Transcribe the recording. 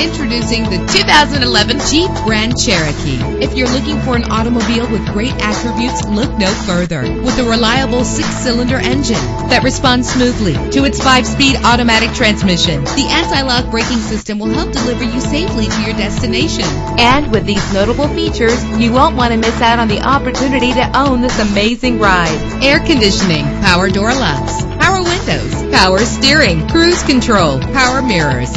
Introducing the 2011 Jeep Grand Cherokee. If you're looking for an automobile with great attributes, look no further. With a reliable six-cylinder engine that responds smoothly to its five-speed automatic transmission, the anti-lock braking system will help deliver you safely to your destination. And with these notable features, you won't want to miss out on the opportunity to own this amazing ride. Air conditioning, power door locks, power windows, power steering, cruise control, power mirrors,